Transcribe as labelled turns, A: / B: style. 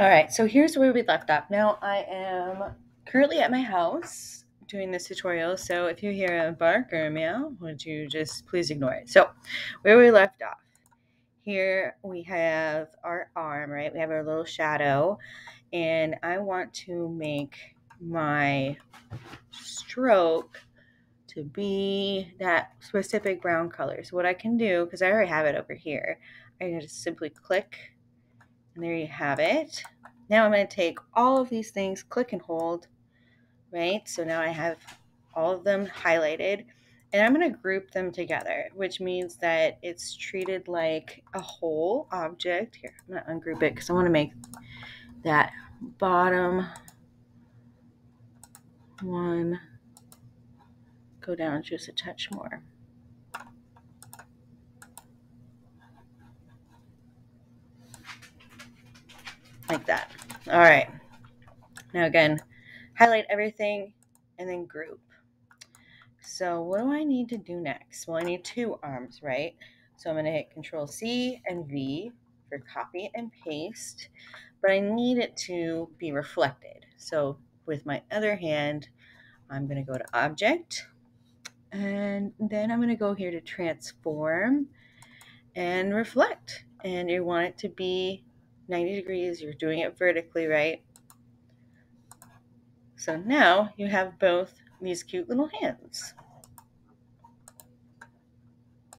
A: All right, so here's where we left off. Now I am currently at my house doing this tutorial, so if you hear a bark or a meow, would you just please ignore it? So where we left off, here we have our arm, right? We have our little shadow, and I want to make my stroke to be that specific brown color. So what I can do, because I already have it over here, I can just simply click and there you have it. Now I'm going to take all of these things, click and hold, right? So now I have all of them highlighted and I'm going to group them together, which means that it's treated like a whole object. Here, I'm going to ungroup it because I want to make that bottom one go down just a touch more. Like that. All right. Now again, highlight everything and then group. So what do I need to do next? Well, I need two arms, right? So I'm going to hit Control C and V for copy and paste, but I need it to be reflected. So with my other hand, I'm going to go to Object, and then I'm going to go here to Transform and Reflect. And you want it to be 90 degrees. You're doing it vertically, right? So now you have both these cute little hands.